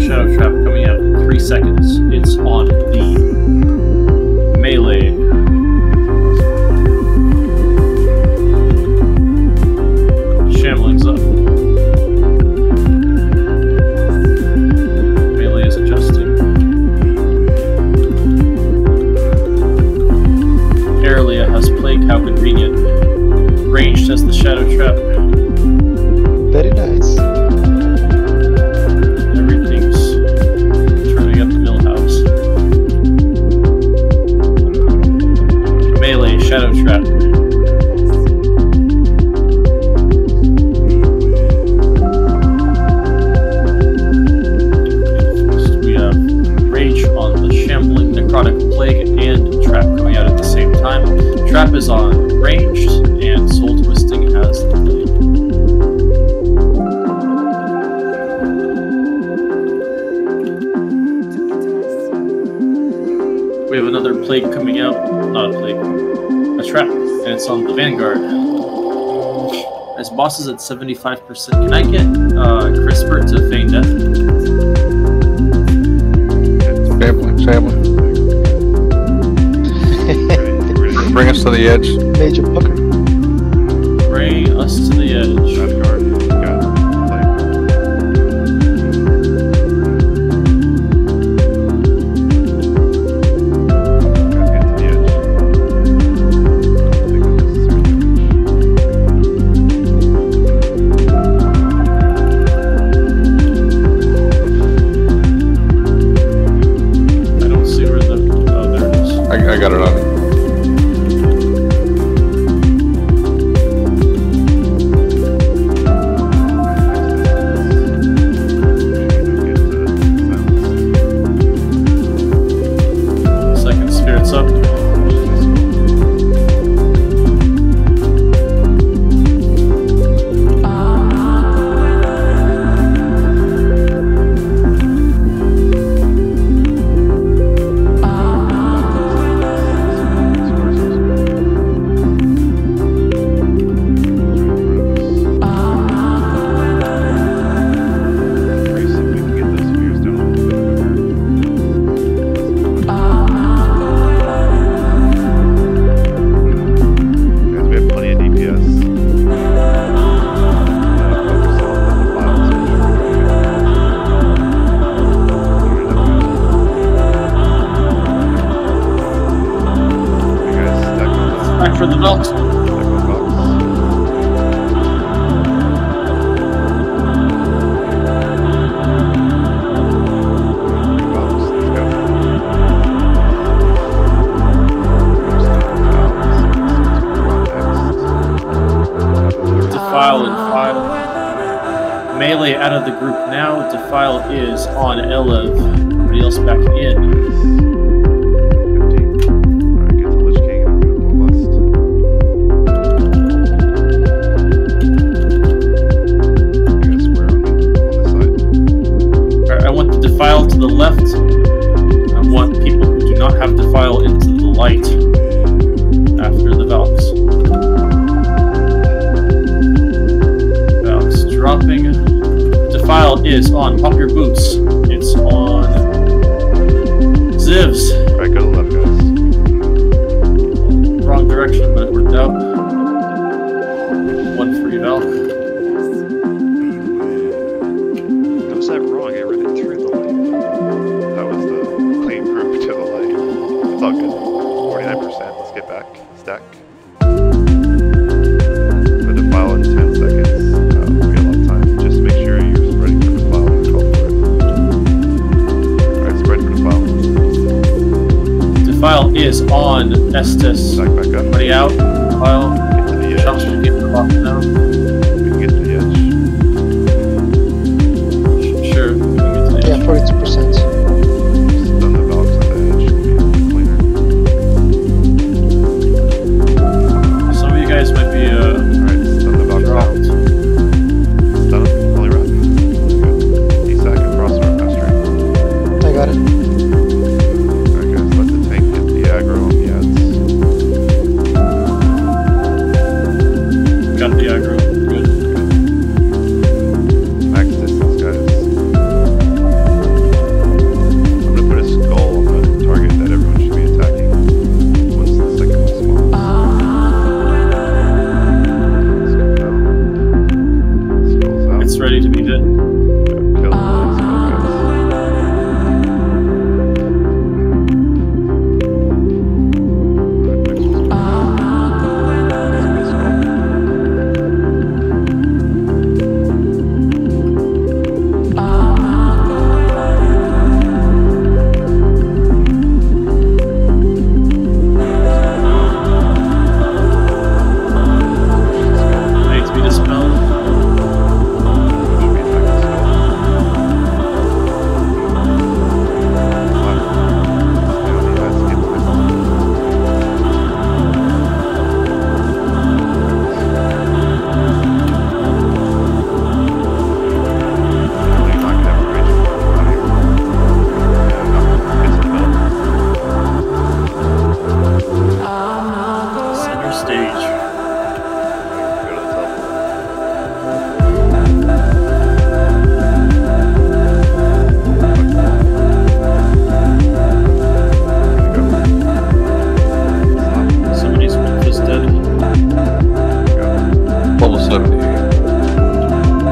Shadow Trap coming out in three seconds. It's on the melee. Shambling's up. Melee is adjusting. Aerolia has plague, how convenient. Ranged has the Shadow Trap. We have another plague coming out. Not a plague. A trap. And it's on the Vanguard. As boss is at 75%. Can I get uh, CRISPR to feign death? Shambling, shambling. Bring us to the edge. Major pucker. Of the group now. Defile is on Elev. Everybody else back in. Alright, I want the defile to the left. I want people who do not have defile into the light after the Valks. Valks dropping. Defile is on. Pop your boots. It's on. Zivs. Alright, go to left, guys. Wrong direction, but it worked out. Is on Estes. Stack back up. Everybody out. Defile. Get to the Shops edge. will get the clock now. We can get to the edge. Sure. we can get to the Yeah, 42%.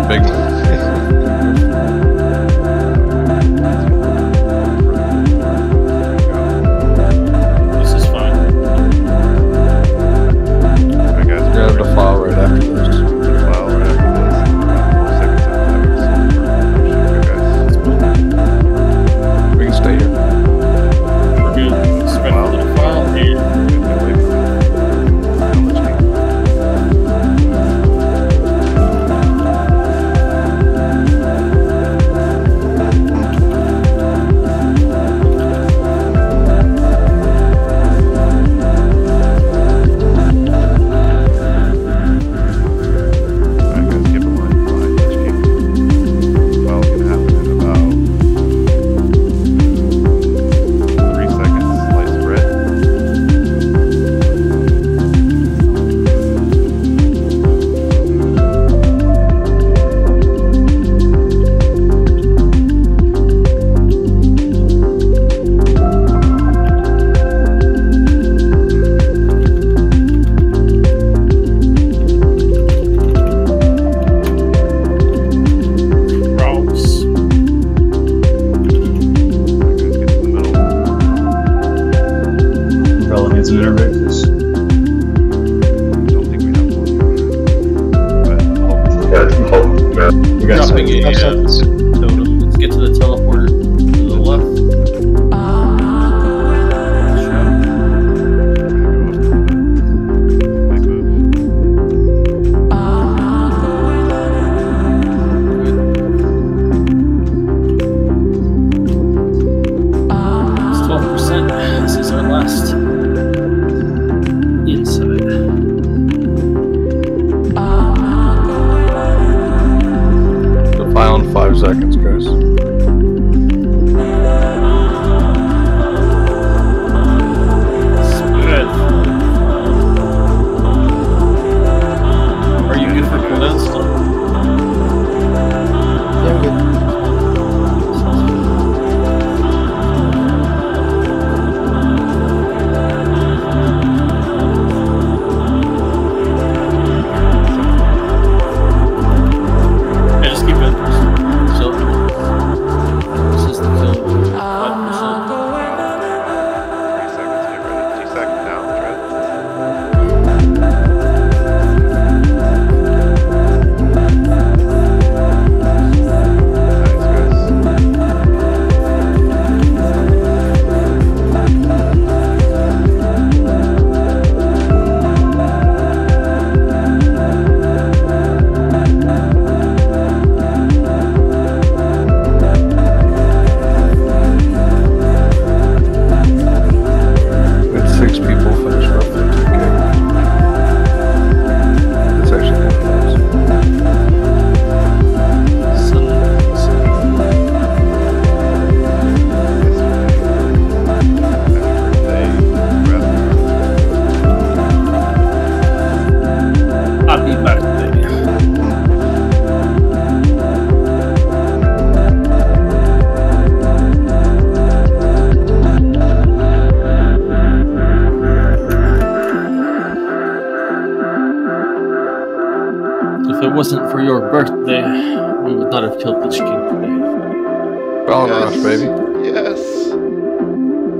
big one. five seconds, guys. wasn't for your birthday, we would not have killed the chicken today. All yes. enough, baby. Yes.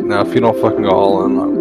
Now, if you don't fucking go all in, I'm